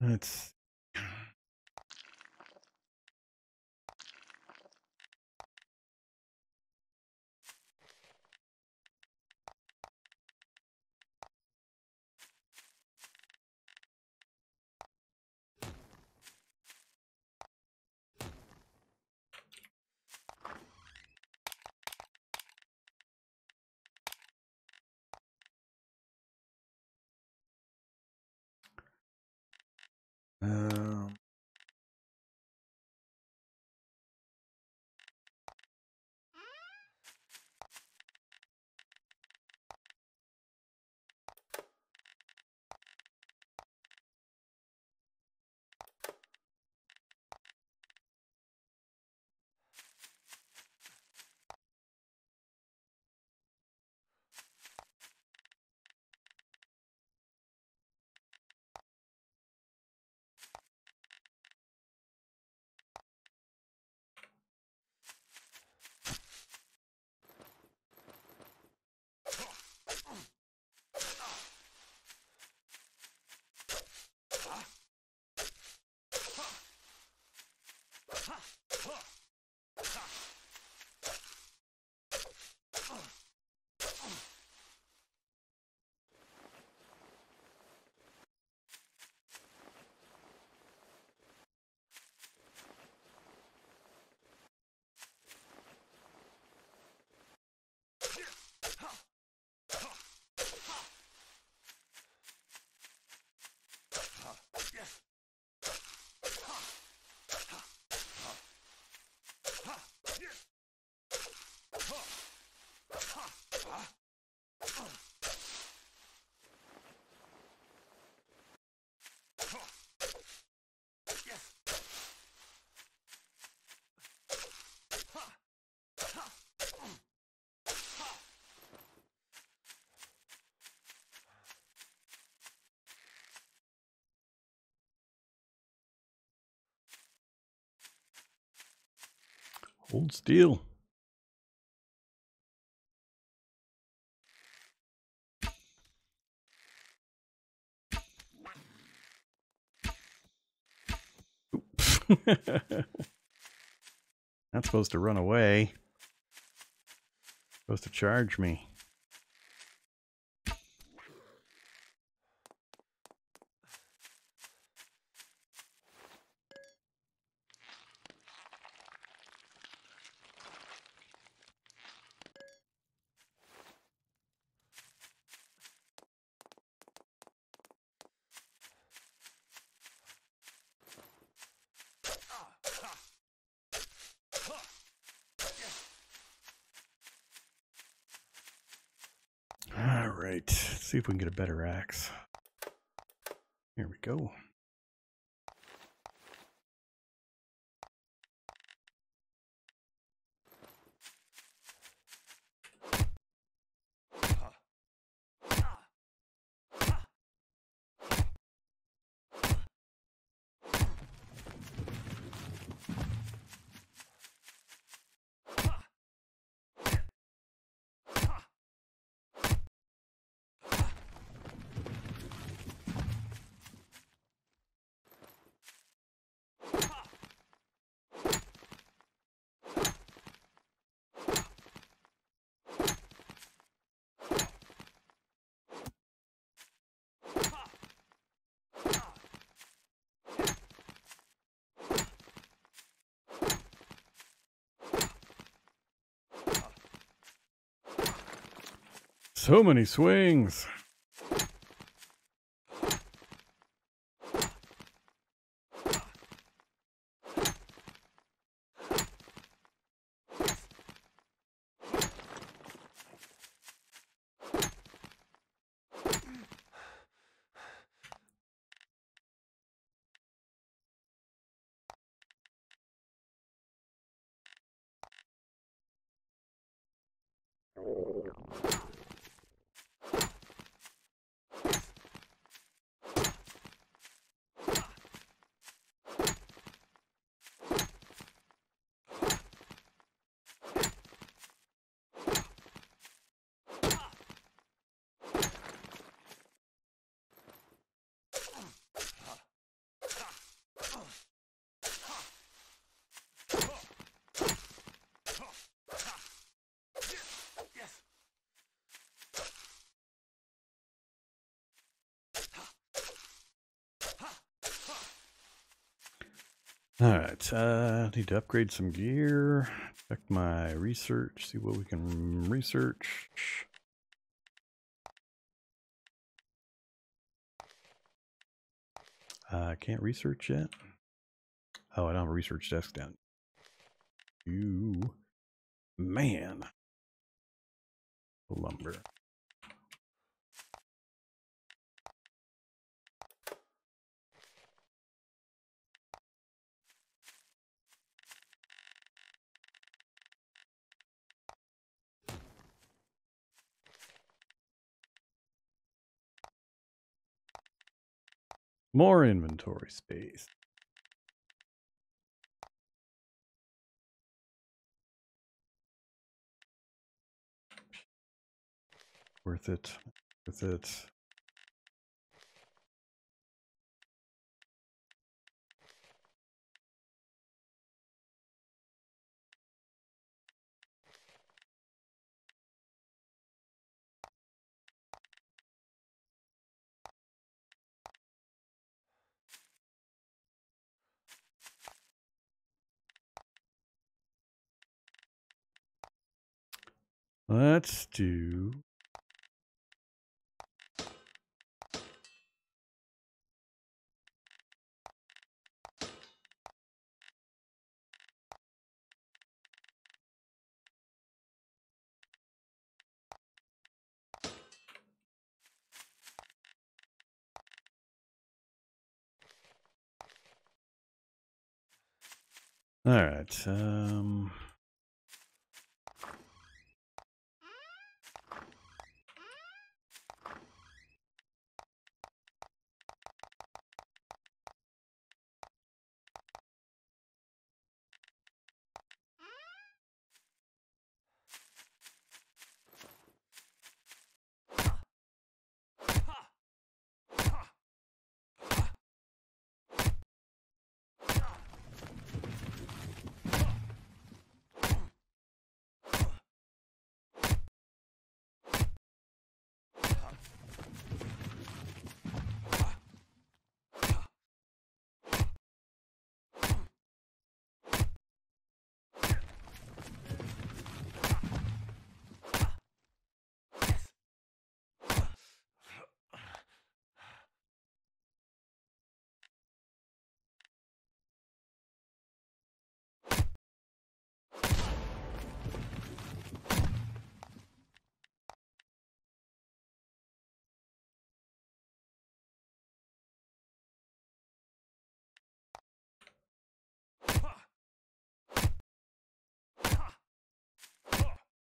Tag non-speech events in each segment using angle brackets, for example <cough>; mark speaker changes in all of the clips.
Speaker 1: Let's. Hold still. <laughs> Not supposed to run away. Supposed to charge me. All right. Let's see if we can get a better axe. Here we go. So many swings. All right, uh, need to upgrade some gear. Check my research, see what we can research. I uh, can't research yet. Oh, I don't have a research desk down. You, man. Lumber. More inventory space. Worth it. Worth it. Let's do All right. Um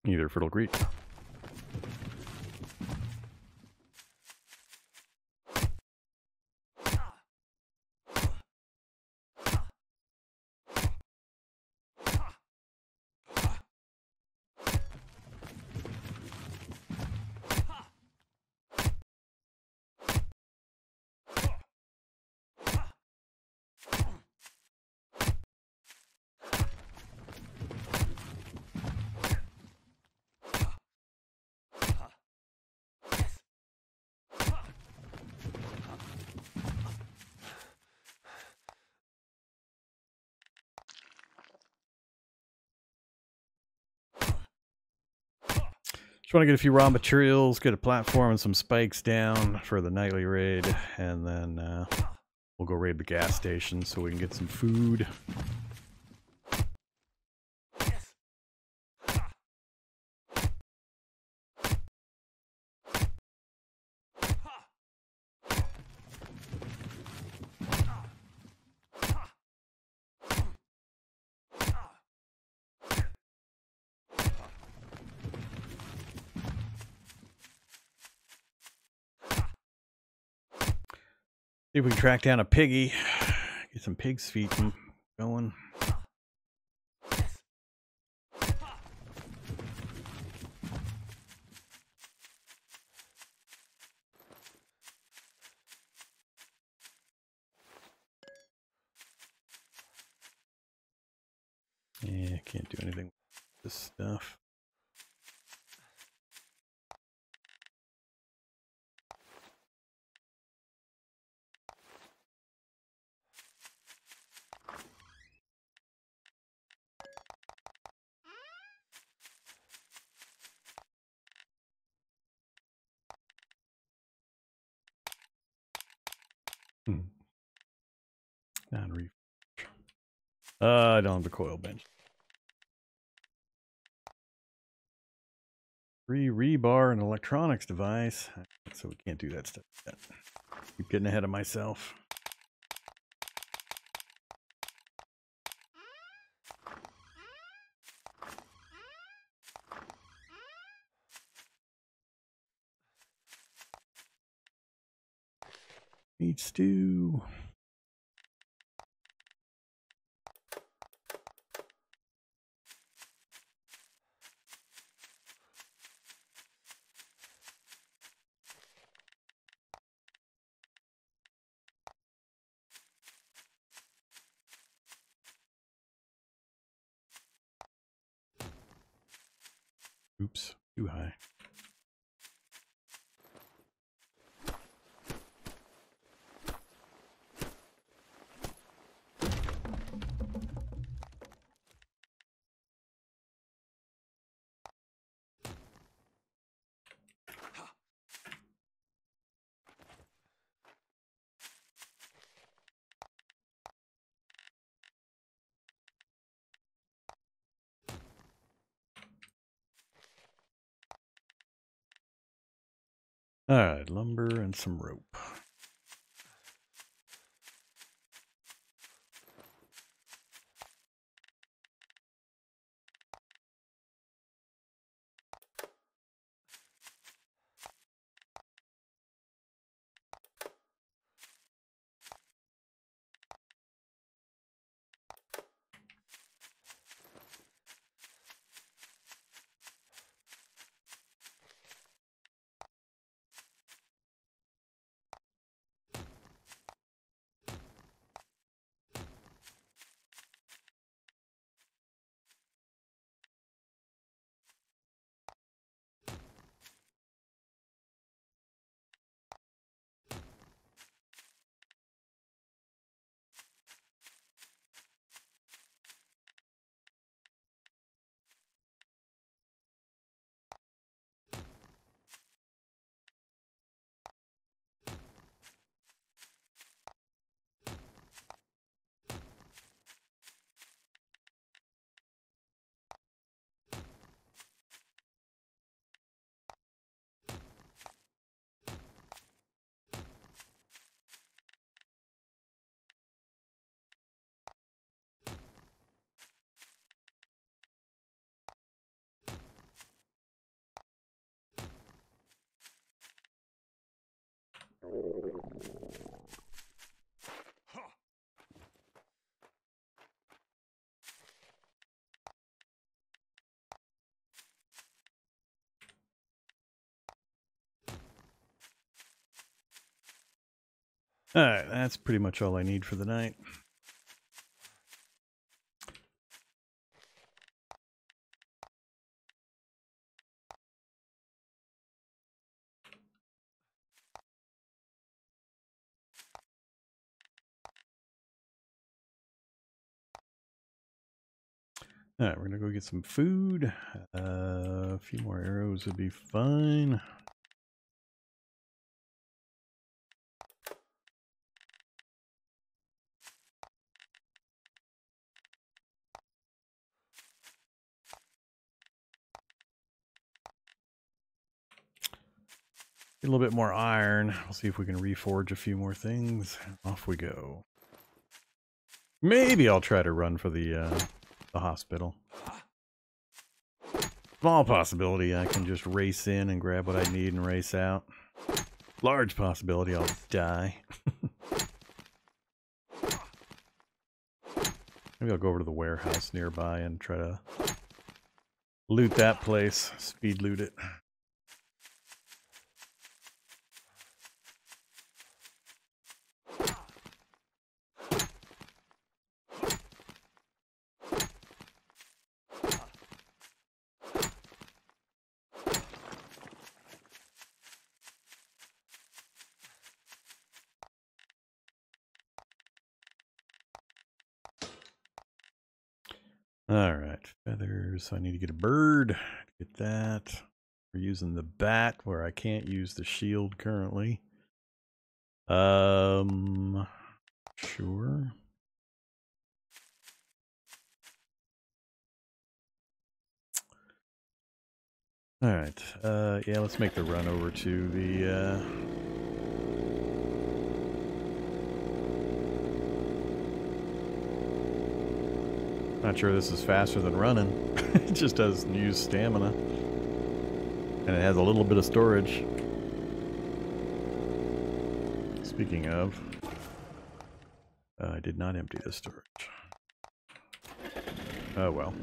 Speaker 1: either Fertile Creek. Just want to get a few raw materials, get a platform and some spikes down for the nightly raid, and then uh, we'll go raid the gas station so we can get some food. See if we can track down a piggy. Get some pig's feet going. Yeah, can't do anything with this stuff. Uh, I don't have the coil bench. Free rebar and electronics device. So we can't do that stuff yet. Keep getting ahead of myself. Meat stew. Oops, too high. All right, lumber and some rope. All right, that's pretty much all I need for the night. All right, we're gonna go get some food. Uh, a few more arrows would be fine. Get a little bit more iron. We'll see if we can reforge a few more things. Off we go. Maybe I'll try to run for the uh, the hospital. Small possibility I can just race in and grab what I need and race out. Large possibility I'll die. <laughs> Maybe I'll go over to the warehouse nearby and try to loot that place. Speed loot it. so I need to get a bird. Get that. We're using the bat where I can't use the shield currently. Um, sure. All right. Uh, yeah, let's make the run over to the uh, Not sure this is faster than running. <laughs> it just does use stamina. And it has a little bit of storage. Speaking of, uh, I did not empty the storage. Oh well.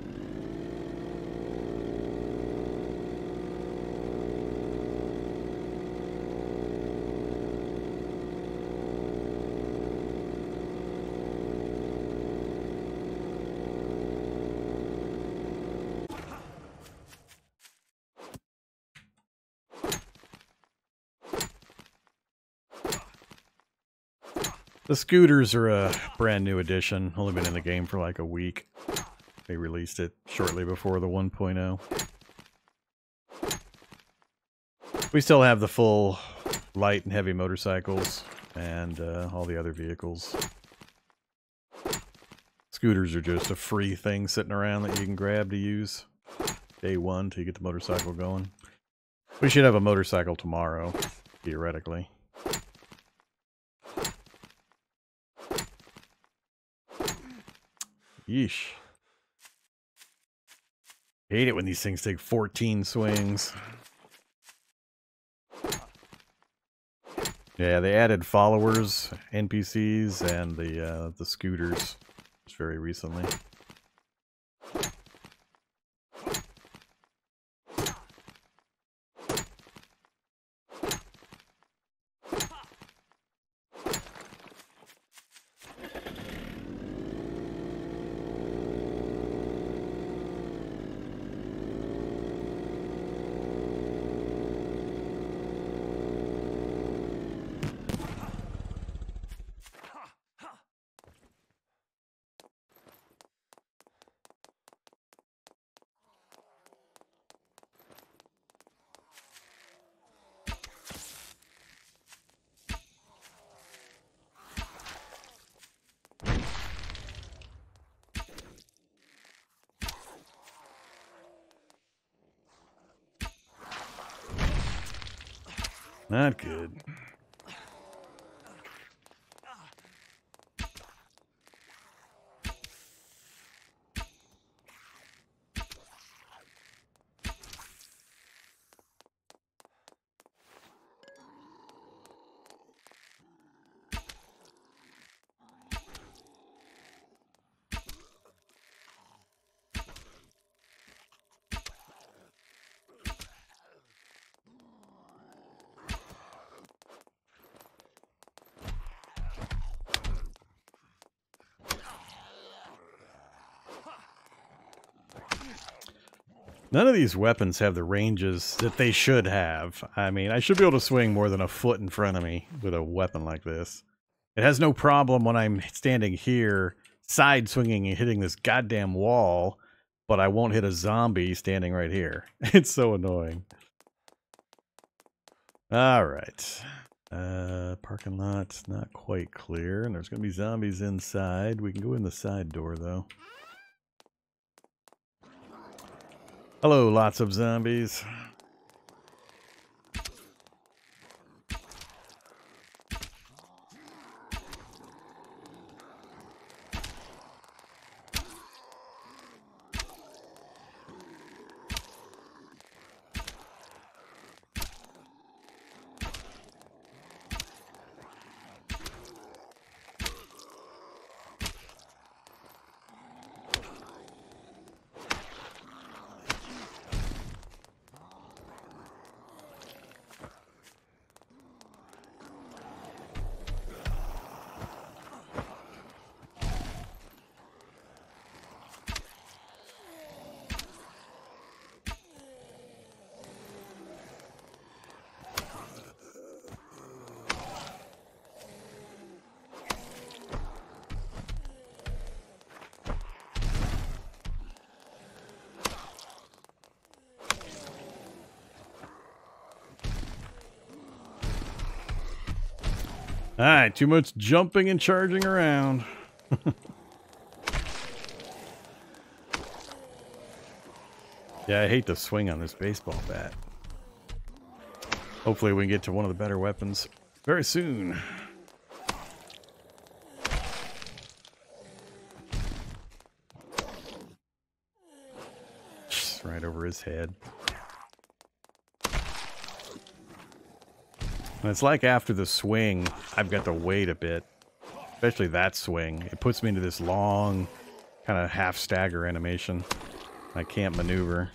Speaker 1: The scooters are a brand new addition. Only been in the game for like a week. They released it shortly before the 1.0. We still have the full light and heavy motorcycles and uh, all the other vehicles. Scooters are just a free thing sitting around that you can grab to use day one till you get the motorcycle going. We should have a motorcycle tomorrow, theoretically. Yeesh. Hate it when these things take 14 swings. Yeah, they added followers, NPCs, and the uh, the scooters just very recently. Not good. None of these weapons have the ranges that they should have. I mean, I should be able to swing more than a foot in front of me with a weapon like this. It has no problem when I'm standing here, side swinging and hitting this goddamn wall, but I won't hit a zombie standing right here. <laughs> It's so annoying. All right. Uh, parking lot's not quite clear, and there's going to be zombies inside. We can go in the side door, though. Hello, lots of zombies. Too much jumping and charging around. <laughs> Yeah, I hate to swing on this baseball bat. Hopefully we can get to one of the better weapons very soon. Just right over his head. And it's like after the swing, I've got to wait a bit. Especially that swing. It puts me into this long, kind of half stagger animation. I can't maneuver.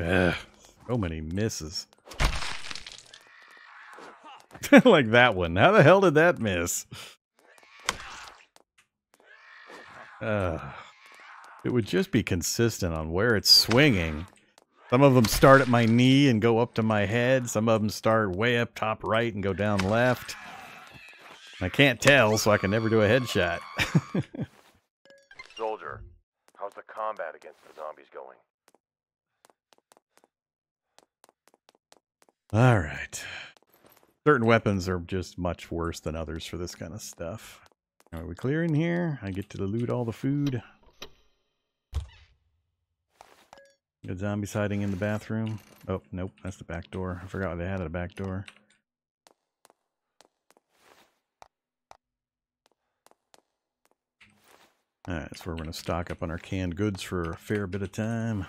Speaker 1: Ugh, so many misses. <laughs> like that one. How the hell did that miss? Uh, it would just be consistent on where it's swinging. Some of them start at my knee and go up to my head. Some of them start way up top right and go down left. I can't tell, so I can never do a headshot. <laughs>
Speaker 2: Soldier, how's the combat against the zombies going?
Speaker 1: All right. Certain weapons are just much worse than others for this kind of stuff. Are we clear in here? I get to loot all the food. Got zombies hiding in the bathroom. Oh, nope, that's the back door. I forgot they had a back door. Alright, so we're going to stock up on our canned goods for a fair bit of time.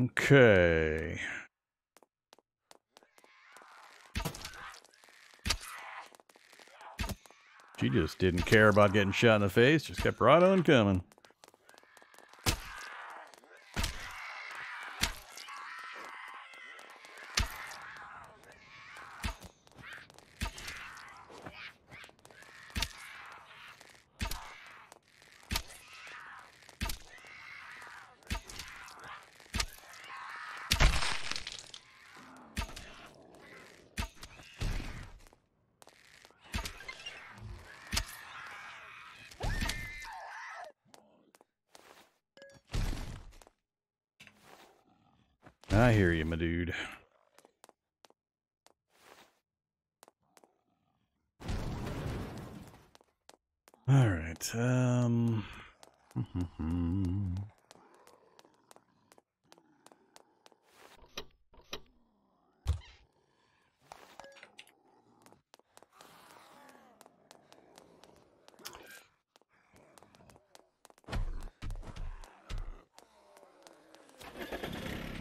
Speaker 1: Okay. She just didn't care about getting shot in the face, just kept right on coming. I hear you, my dude. All right. Um.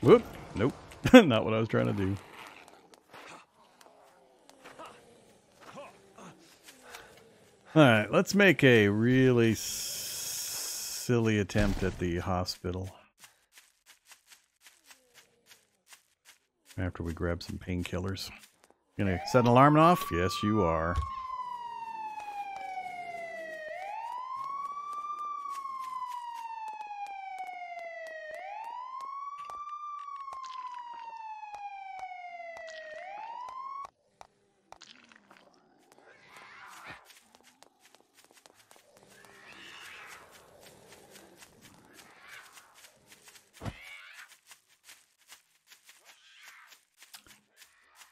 Speaker 1: Whoop. Nope. <laughs> Not what I was trying to do. Alright, let's make a really silly attempt at the hospital. After we grab some painkillers. Gonna set an alarm off? Yes, you are.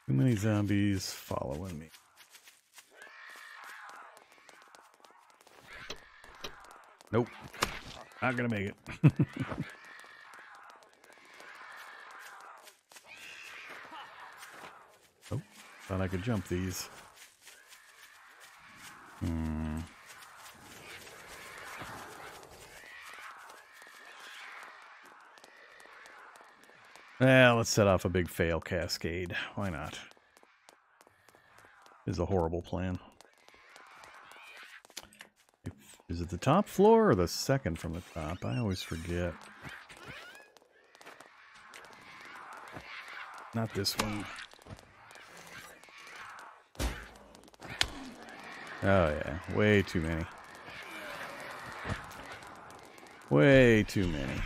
Speaker 1: Too many zombies following me. Nope. Not gonna make it. <laughs> oh, thought I could jump these. Hmm. Well, let's set off a big fail cascade. Why not? Is a horrible plan. Is it the top floor or the second from the top? I always forget. Not this one. Oh yeah, way too many. Way too many.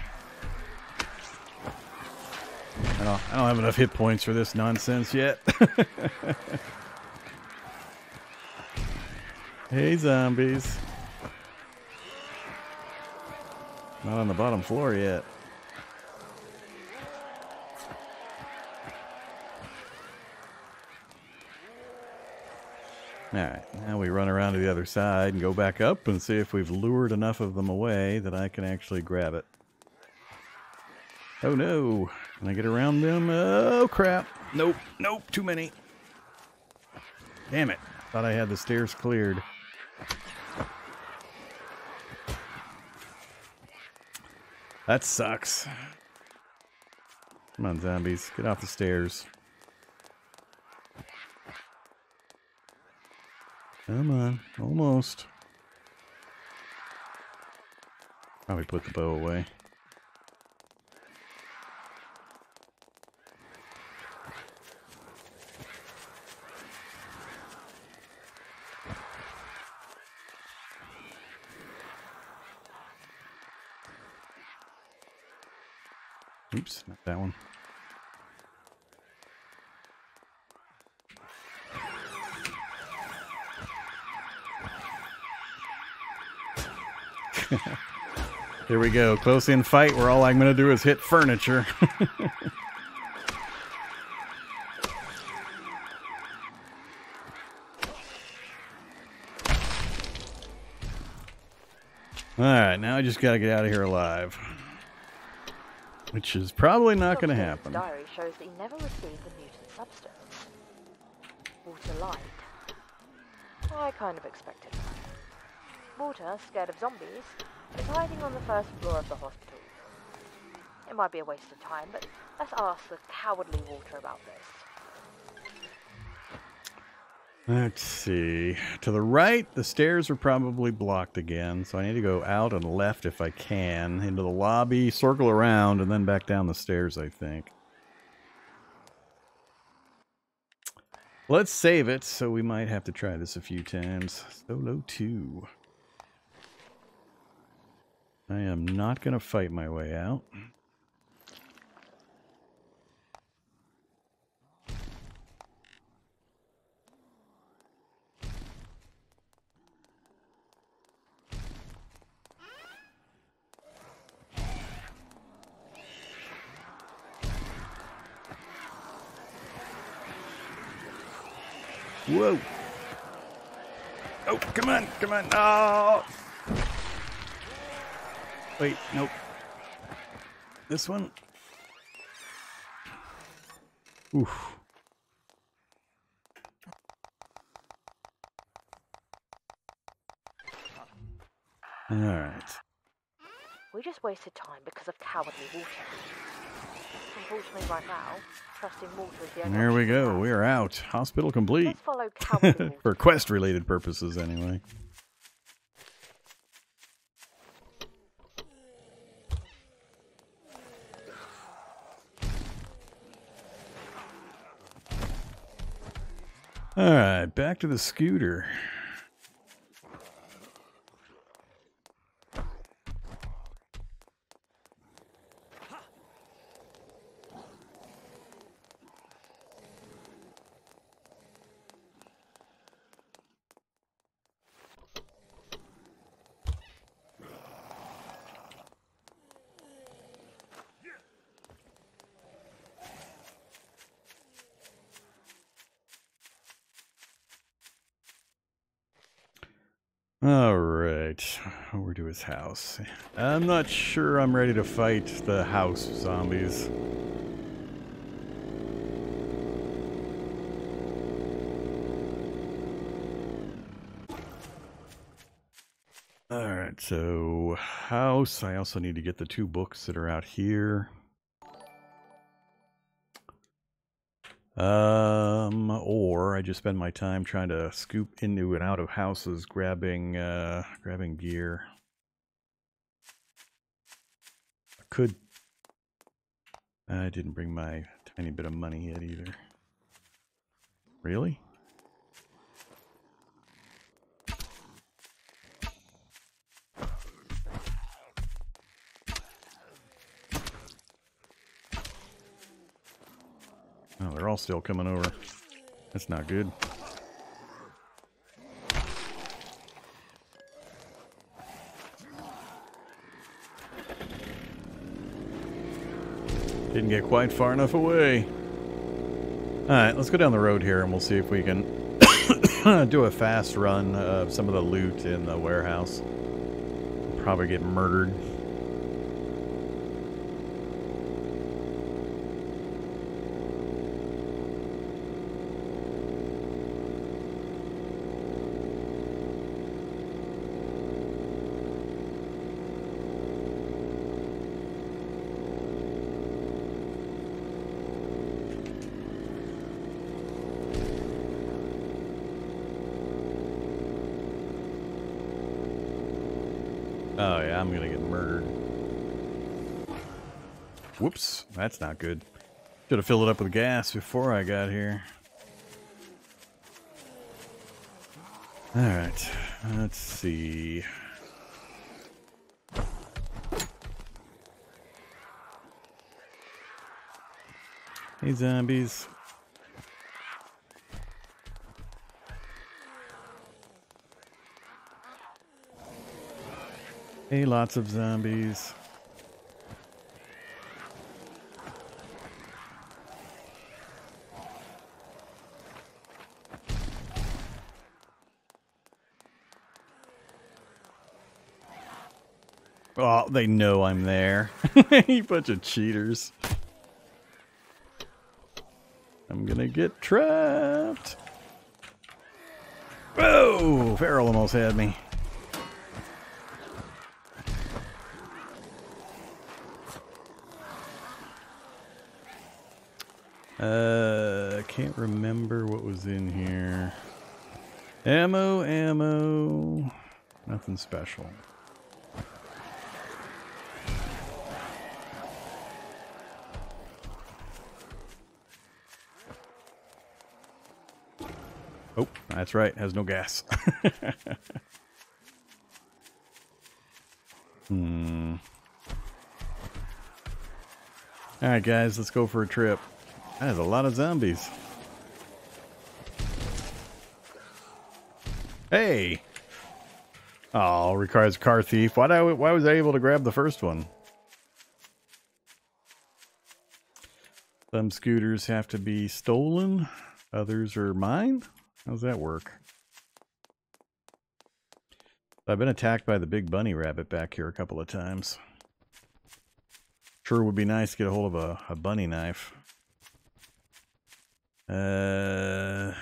Speaker 1: I don't, I don't have enough hit points for this nonsense yet. <laughs> hey, zombies. Not on the bottom floor yet. Alright, now we run around to the other side and go back up and see if we've lured enough of them away that I can actually grab it. Oh no! Can I get around them? Oh crap! Nope, nope, too many. Damn it. Thought I had the stairs cleared. That sucks. Come on, zombies. Get off the stairs. Come on. Almost. Probably put the bow away. Oops, not that one. <laughs> Here we go. Close in fight where all I'm going to do is hit furniture. <laughs> Alright, now I just got to get out of here alive. Which is probably not going to happen.
Speaker 3: diary shows that he never received the mutant substance. Walter lied. I kind of expected that. Walter, scared of zombies, is hiding on the first floor of the hospital. It might be a waste of time, but let's ask the cowardly Walter about this.
Speaker 1: Let's see. To the right, the stairs are probably blocked again, so I need to go out and left if I can, into the lobby, circle around, and then back down the stairs, I think. Let's save it, so we might have to try this a few times. Solo 2. I am not going to fight my way out. Whoa. Oh, come on, come on. Oh. Wait, nope. This one. Oof. All right.
Speaker 3: We just wasted time because of cowardly Walter. Unfortunately, right now, trusting Walter is the only
Speaker 1: There we go. We are out. Hospital complete. <laughs> For quest related purposes, anyway. Alright, back to the scooter. All right, over to his house. I'm not sure I'm ready to fight the house zombies. All right, so house. I also need to get the two books that are out here. Um, or I just spend my time trying to scoop into and out of houses, grabbing, uh, grabbing gear. could... I didn't bring my tiny bit of money yet either. Really? Oh, they're all still coming over. That's not good. Didn't get quite far enough away. Alright, let's go down the road here and we'll see if we can <coughs> do a fast run of some of the loot in the warehouse. Probably get murdered. Oh yeah, I'm gonna get murdered. Whoops, that's not good. Should have filled it up with gas before I got here. Alright, let's see. Hey zombies. Hey, lots of zombies. Oh, they know I'm there. <laughs> you bunch of cheaters. I'm gonna get trapped. Whoa! Feral almost had me. Uh, I can't remember what was in here. Ammo, ammo. Nothing special. That's right. Has no gas. <laughs> hmm. All right, guys, let's go for a trip. That is a lot of zombies. Hey! Oh, requires car thief. Why, I, why was I able to grab the first one? Some scooters have to be stolen. Others are mine? How's that work? I've been attacked by the big bunny rabbit back here a couple of times. Sure would be nice to get a hold of a, a bunny knife. Uh,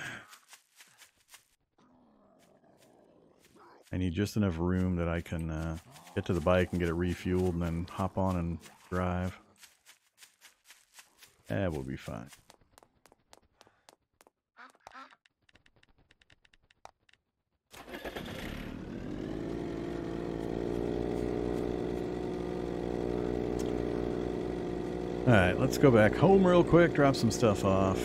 Speaker 1: I need just enough room that I can uh, get to the bike and get it refueled and then hop on and drive. That will be fine. Alright, let's go back home real quick, drop some stuff off.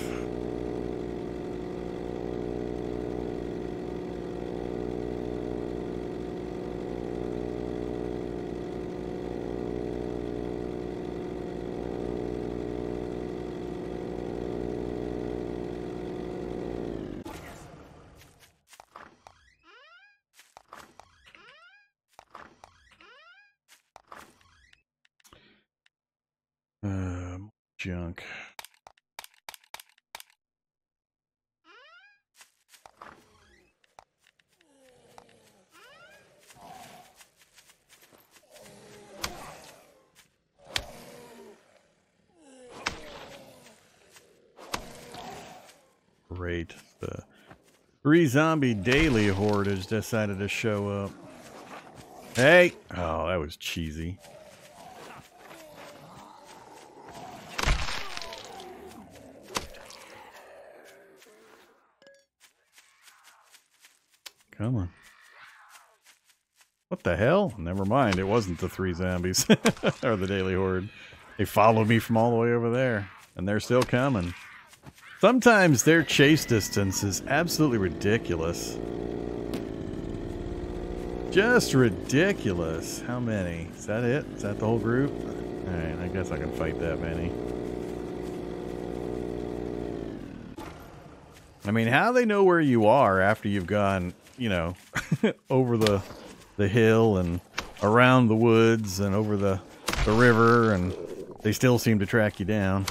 Speaker 1: Um, junk. Great. The three zombie daily horde has decided to show up. Hey! Oh, that was cheesy. Come on. What the hell? Never mind. It wasn't the three zombies <laughs> or the daily horde. They followed me from all the way over there, and they're still coming. Sometimes their chase distance is absolutely ridiculous. Just ridiculous. How many? Is that it? Is that the whole group? Alright, I guess I can fight that many. I mean, how they know where you are after you've gone, you know, <laughs> over the the hill and around the woods and over the the river, and they still seem to track you down,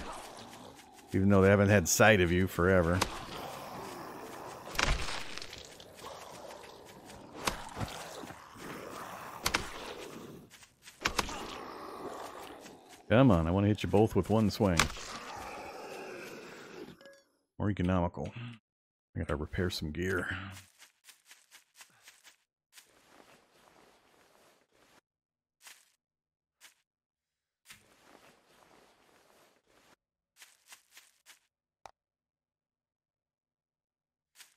Speaker 1: even though they haven't had sight of you forever. Come on, I want to hit you both with one swing. More economical. I gotta repair some gear.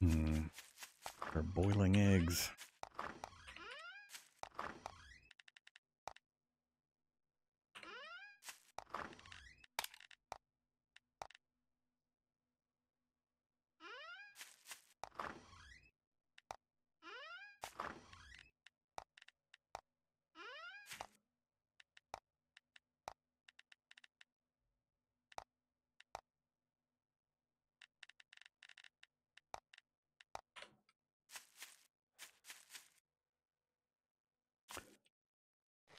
Speaker 1: Hmm. They're boiling eggs.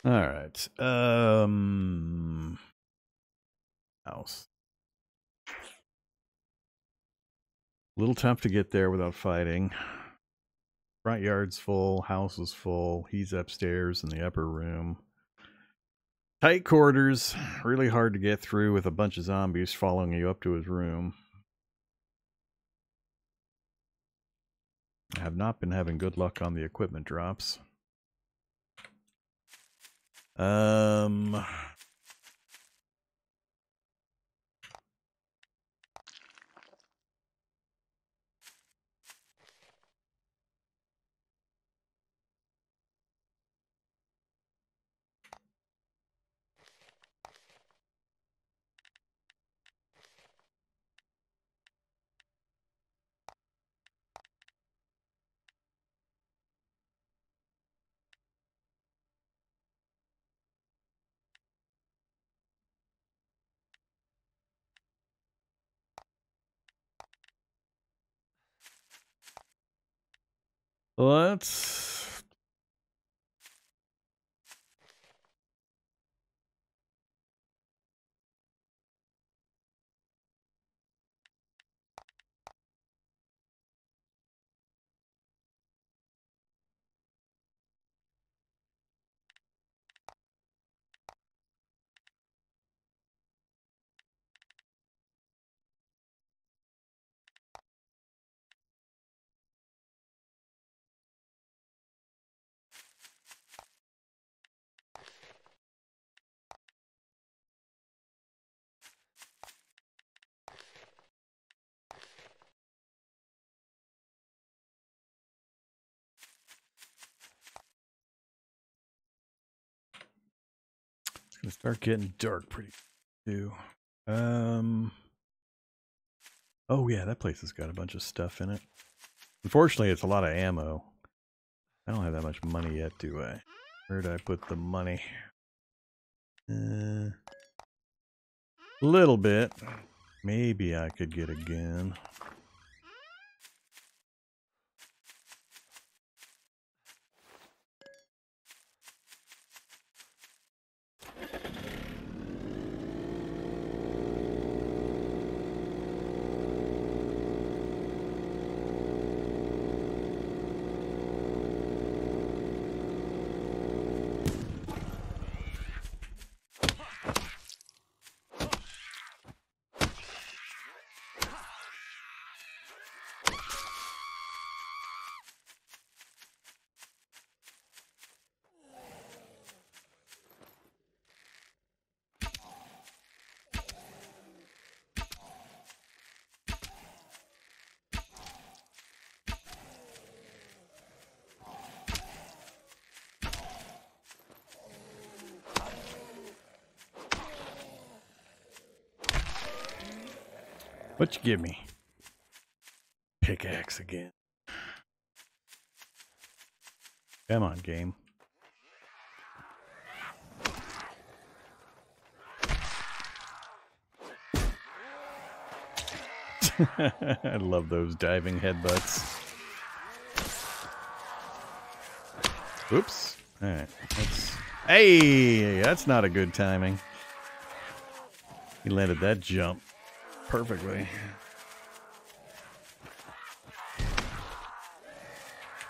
Speaker 1: All right. Um house. Little tough to get there without fighting. Front yard's full, house is full. He's upstairs in the upper room. Tight quarters, really hard to get through with a bunch of zombies following you up to his room. I have not been having good luck on the equipment drops. Um. Let's It's gonna start getting dark pretty too. Um. Oh yeah, that place has got a bunch of stuff in it. Unfortunately, it's a lot of ammo. I don't have that much money yet, do I? Where did I put the money? Uh, little bit. Maybe I could get a gun. What you give me? Pickaxe again. Come on, game. <laughs> I love those diving headbutts. Oops. All right. That's hey, that's not a good timing. He landed that jump perfectly.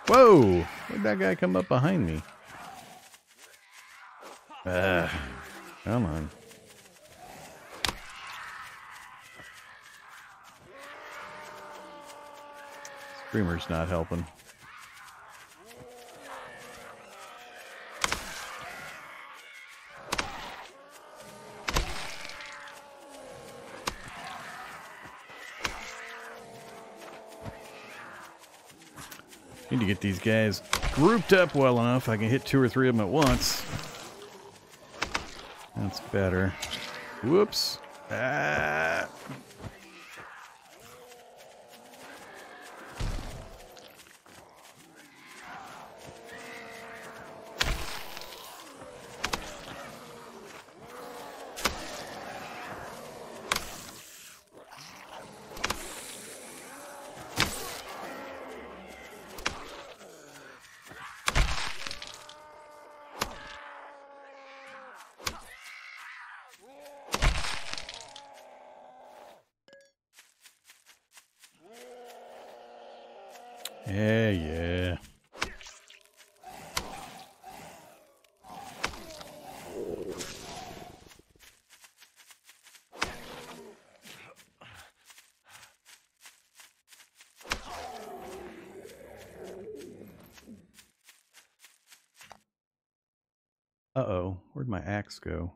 Speaker 1: Whoa! Where'd that guy come up behind me? Ah, come on. Screamer's not helping. Need to get these guys grouped up well enough. I can hit two or three of them at once. That's better. Whoops. Ah. Yeah, yeah. Uh-oh, where'd my axe go?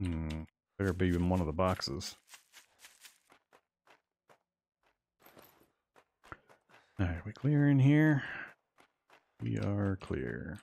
Speaker 1: Hmm, better be in one of the boxes. All right, we clear in here? We are clear.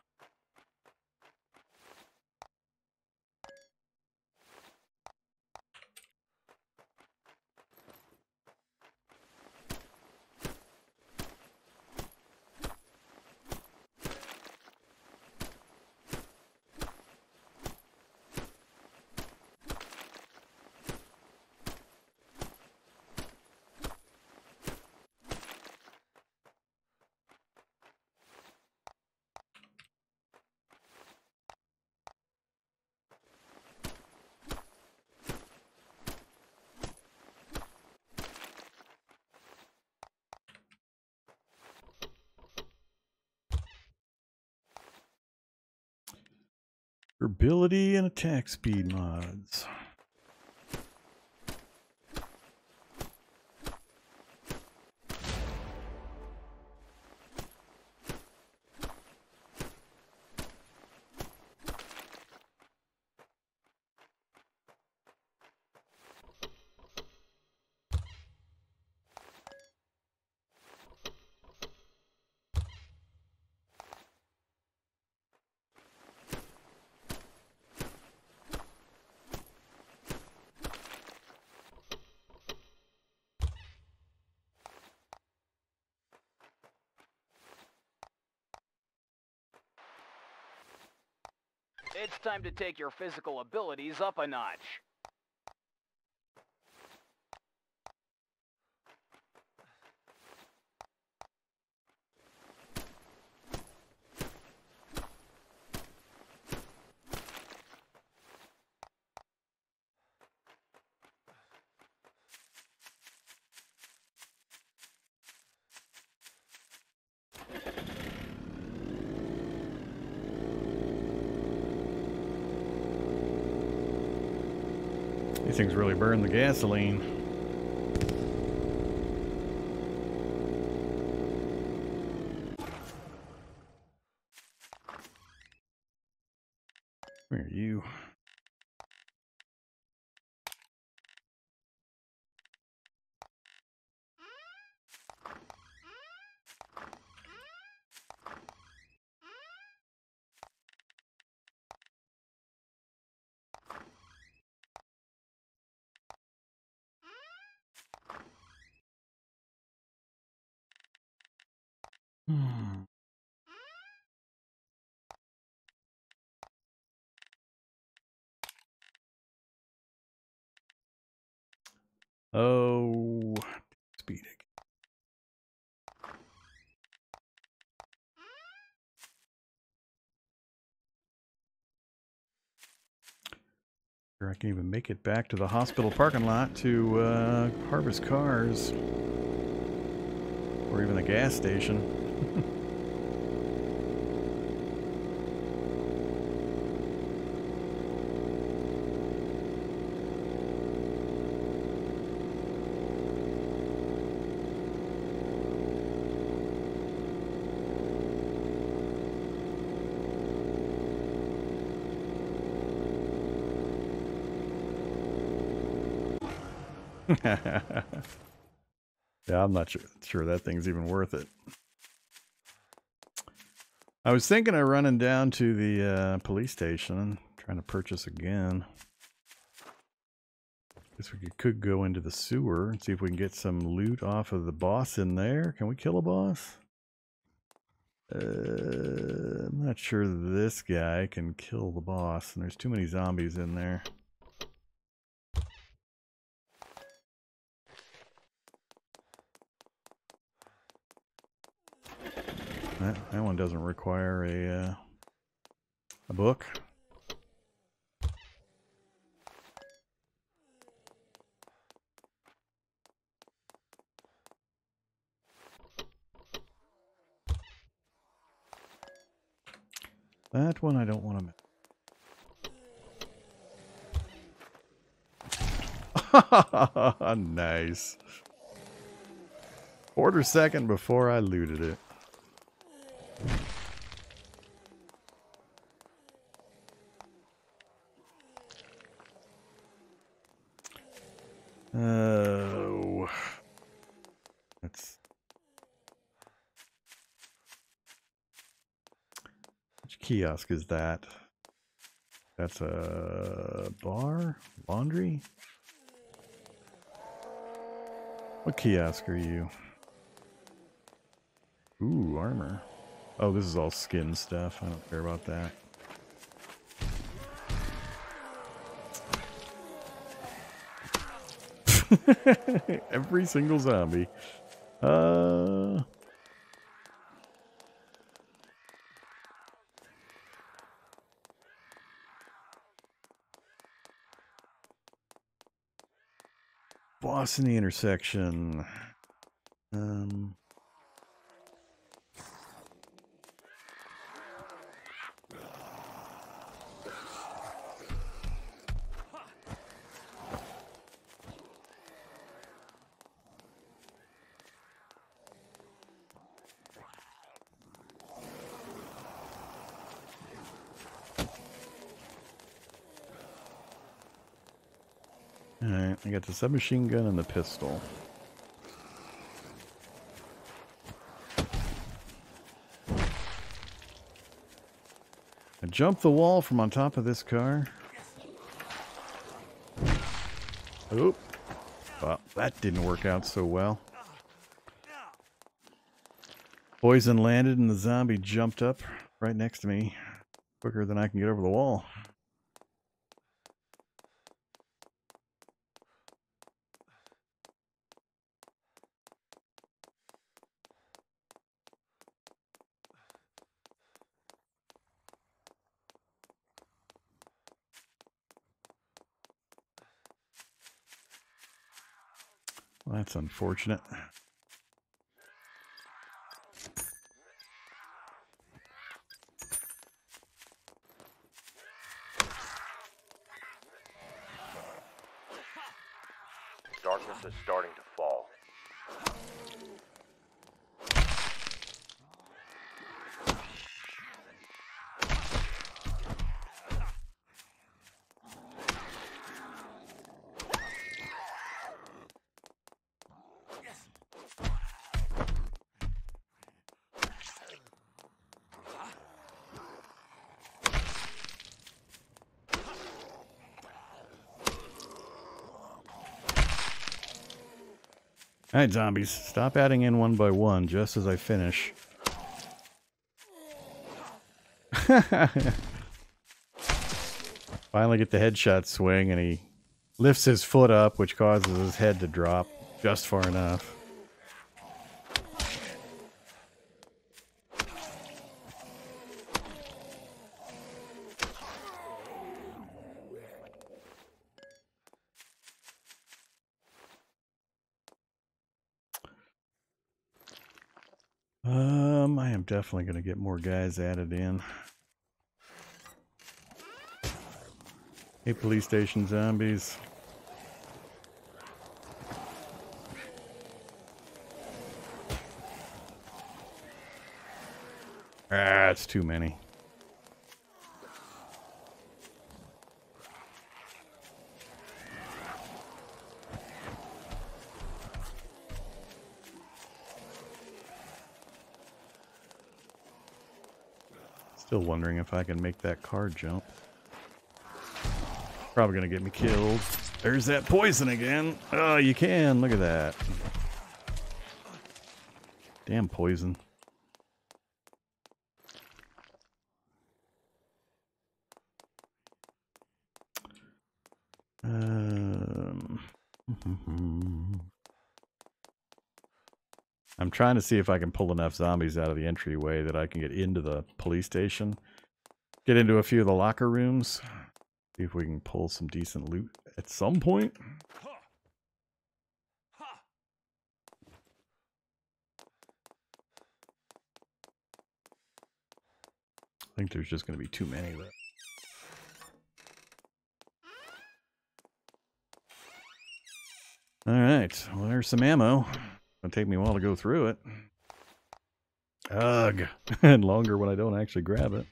Speaker 1: Durability and attack speed mods.
Speaker 4: It's time to take your physical abilities up a notch.
Speaker 1: Things really burn the gasoline. Where are you? Hmm. Oh, speeding. Sure I can even make it back to the hospital parking lot to uh, harvest cars. Or even the gas station. <laughs> yeah, I'm not sure, sure that thing's even worth it. I was thinking of running down to the uh, police station, trying to purchase again. Guess we could, go into the sewer and see if we can get some loot off of the boss in there. Can we kill a boss? Uh, I'm not sure this guy can kill the boss, and there's too many zombies in there. That, that one doesn't require a uh, a book. That one I don't want to miss. <laughs> nice. Quarter second before I looted it. Oh. That's which kiosk is that? That's a bar? Laundry? What kiosk are you? Ooh, armor. Oh, this is all skin stuff. I don't care about that. <laughs> Every single zombie. Uh. Boss in the intersection. Um. Alright, I got the submachine gun and the pistol. I jumped the wall from on top of this car. Oop. Well, that didn't work out so well. Poison landed and the zombie jumped up right next to me quicker than I can get over the wall. Well, that's unfortunate.
Speaker 2: Darkness is starting to fall.
Speaker 1: Alright, zombies. Stop adding in one by one just as I finish. <laughs> Finally get the headshot swing and he Lifts his foot up, which causes his head to drop just far enough. Um, I am definitely going to get more guys added in. Hey, police station zombies. Ah, it's too many. Still wondering if I can make that car jump. Probably gonna get me killed. There's that poison again. Oh, you can. Look at that. Damn poison. Um, <laughs> I'm trying to see if I can pull enough zombies out of the entryway that I can get into the police station. Get into a few of the locker rooms. See if we can pull some decent loot at some point. I think there's just going to be too many though. All right. Well, there's some ammo. It'll take me a while to go through it. Ugh. and <laughs> longer when I don't actually grab it.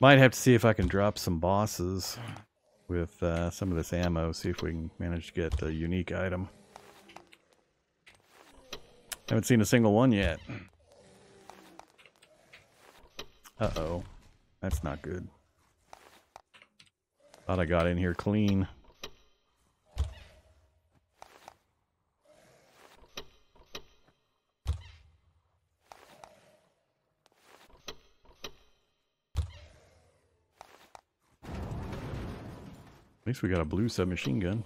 Speaker 1: Might have to see if I can drop some bosses with uh, some of this ammo, see if we can manage to get a unique item. Haven't seen a single one yet. Uh-oh. That's not good. Thought I got in here clean. Least we got a blue submachine gun.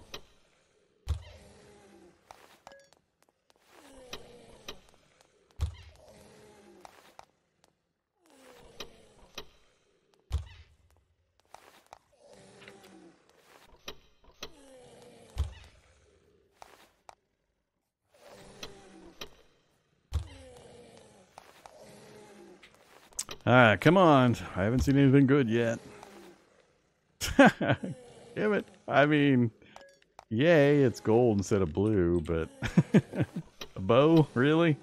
Speaker 1: Alright, come on. I haven't seen anything good yet. <laughs> Damn it. I mean, yay, it's gold instead of blue, but <laughs> a bow? Really?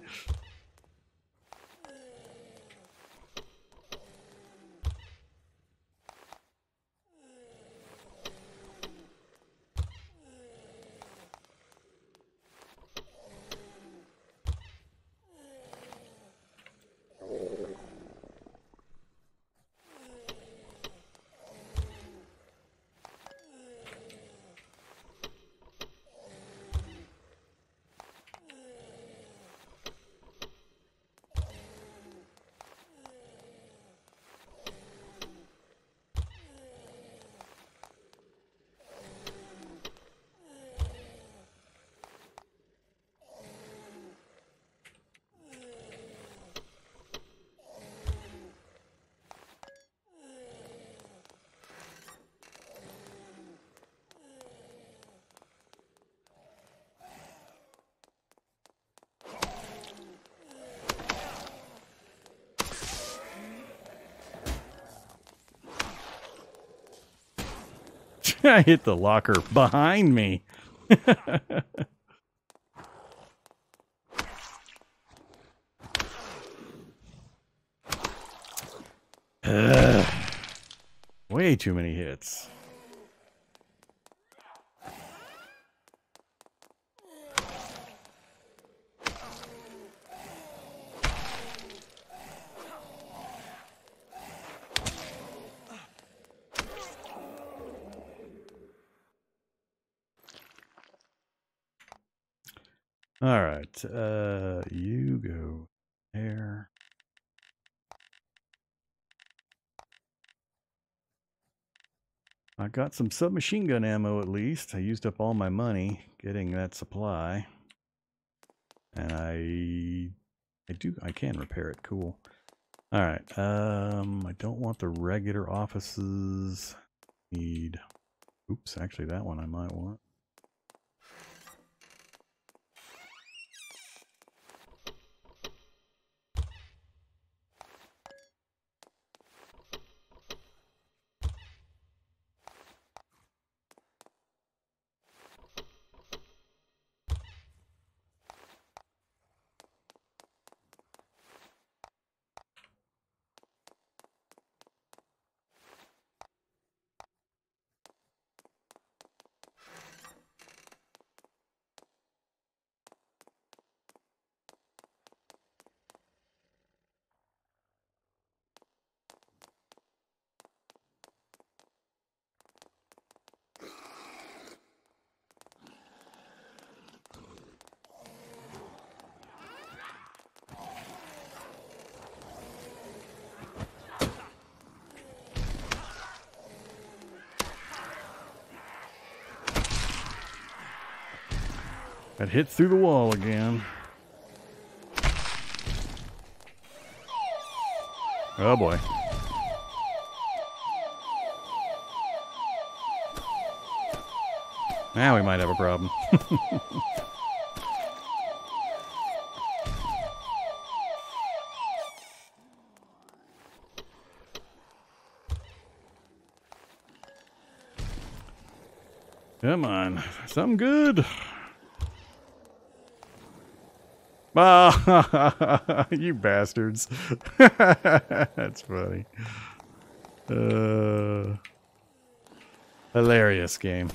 Speaker 1: I hit the locker behind me. <laughs> Way too many hits. All right. Uh, you go there. I got some submachine gun ammo at least. I used up all my money getting that supply. And I I do I can repair it. Cool. All right. Um I don't want the regular offices. Need Oops, actually that one I might want. That hit through the wall again. Oh boy. Now we might have a problem. <laughs> Come on, something good. Ah, <laughs> you bastards. <laughs> That's funny. Uh, hilarious game.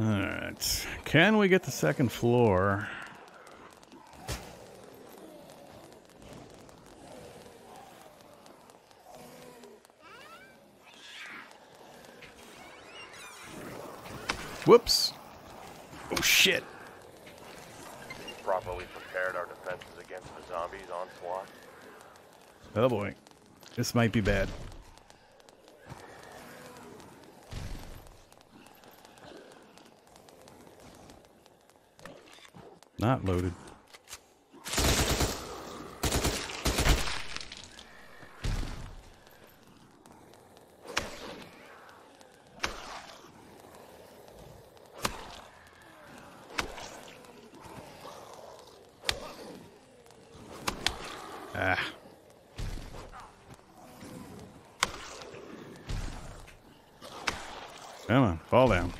Speaker 1: Alright. Can we get the second floor? Whoops. Oh shit.
Speaker 2: Properly prepared our defenses against the zombies onslaught.
Speaker 1: Oh boy. This might be bad. Not loaded. Ah. Come on, fall down.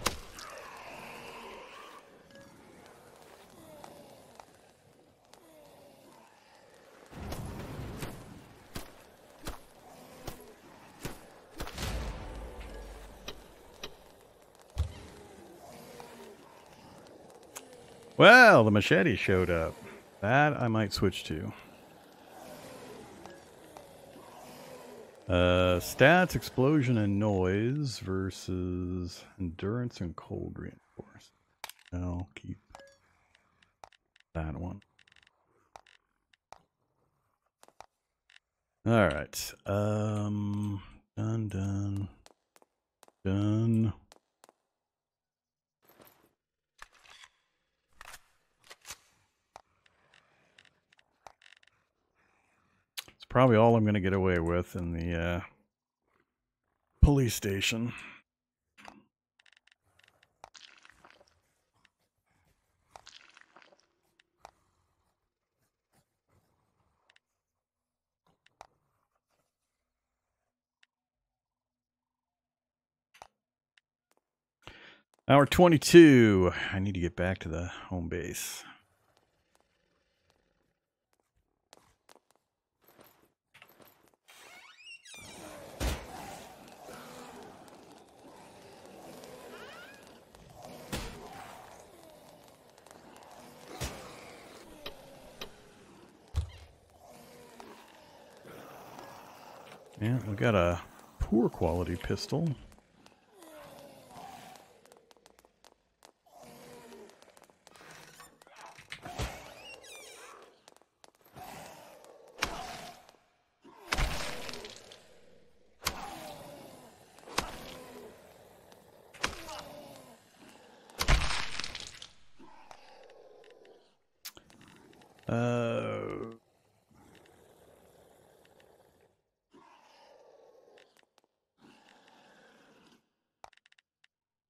Speaker 1: Well, the machete showed up. That I might switch to. Uh, stats, explosion, and noise versus endurance and cold reinforce. I'll keep that one. All right. Um, done, done, done. It's probably all I'm going to get away with in the uh, police station. Hour 22. I need to get back to the home base. Yeah, we got a poor quality pistol. Uh,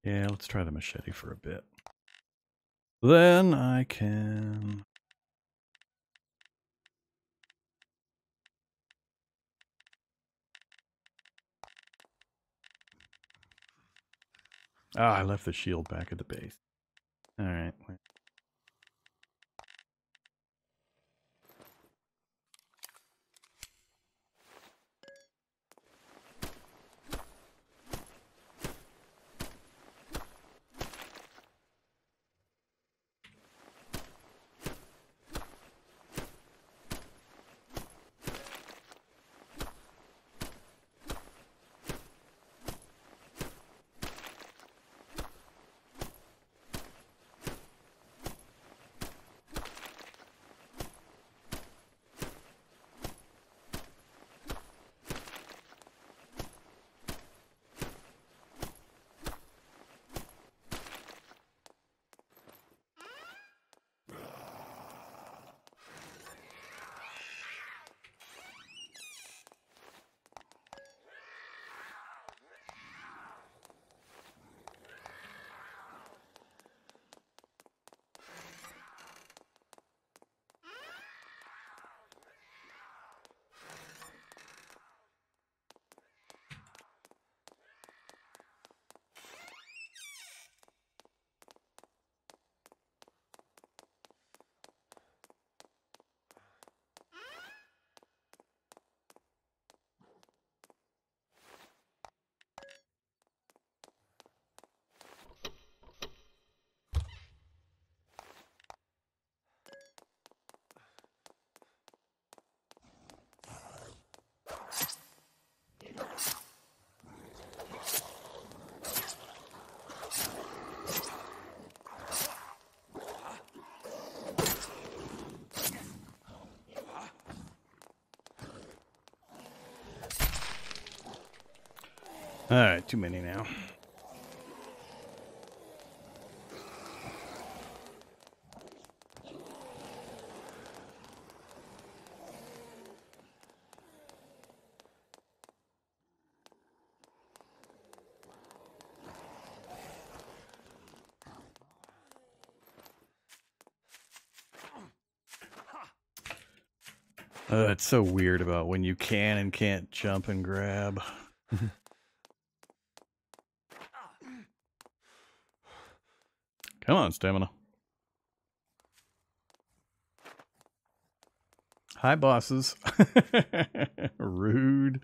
Speaker 1: yeah, let's try the machete for a bit. Then I can. Ah, I left the shield back at the base. All right. All right, too many now. Uh, it's so weird about when you can and can't jump and grab. <laughs> Come on, stamina. Hi, bosses. <laughs> Rude.